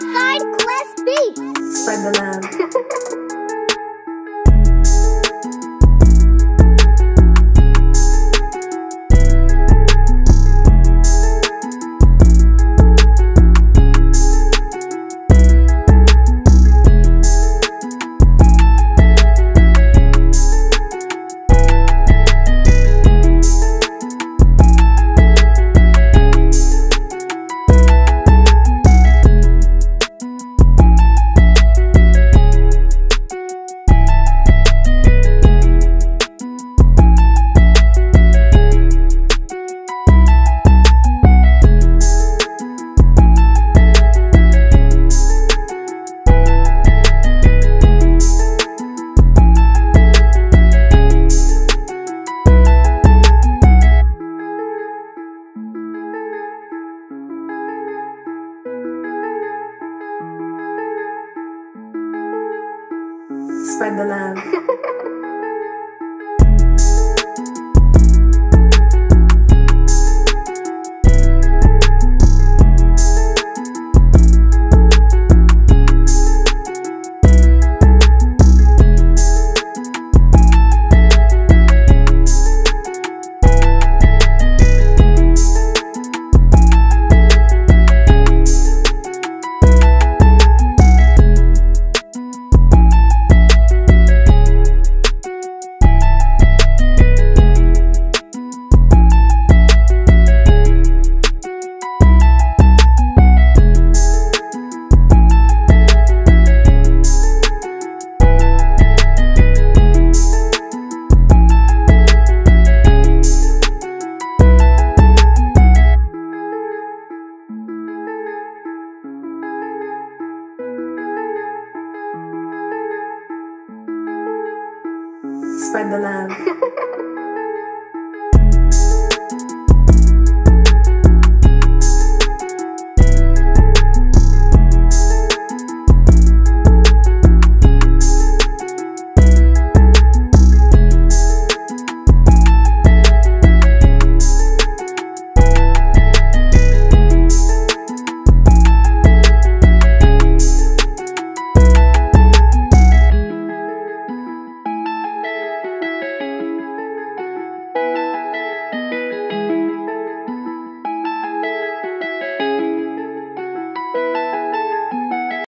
Side quest B. Spread the love. Spread the love. Spread the love.